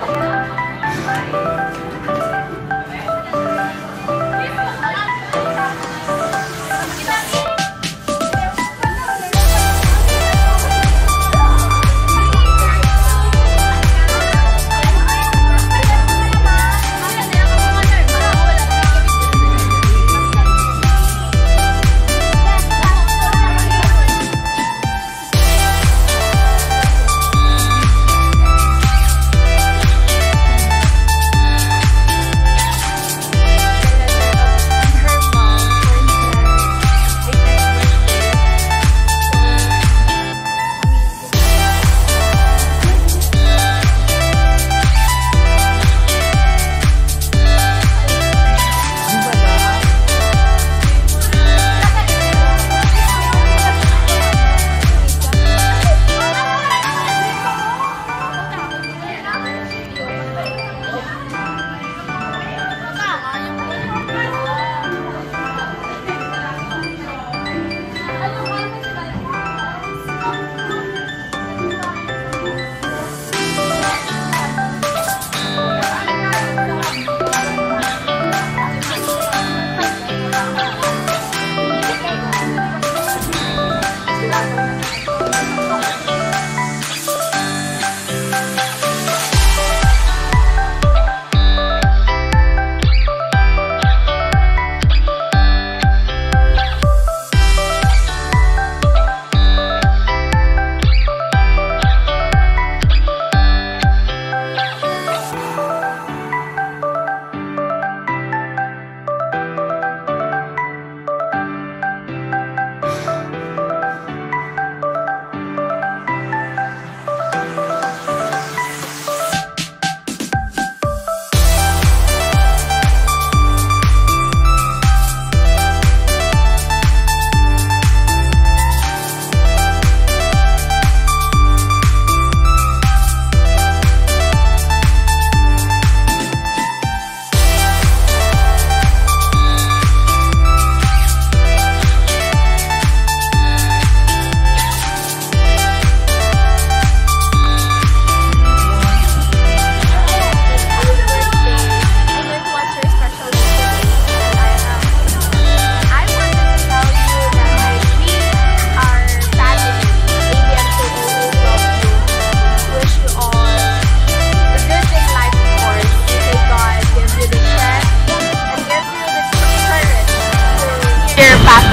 Oh.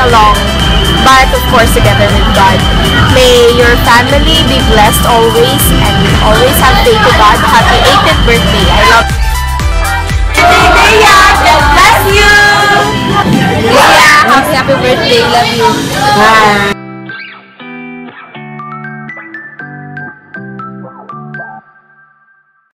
Along, but of course together with God. May your family be blessed always and always have faith to God. Happy 18th birthday. I love Birthday, God bless you! Yeah, happy birthday. Love you. Bye.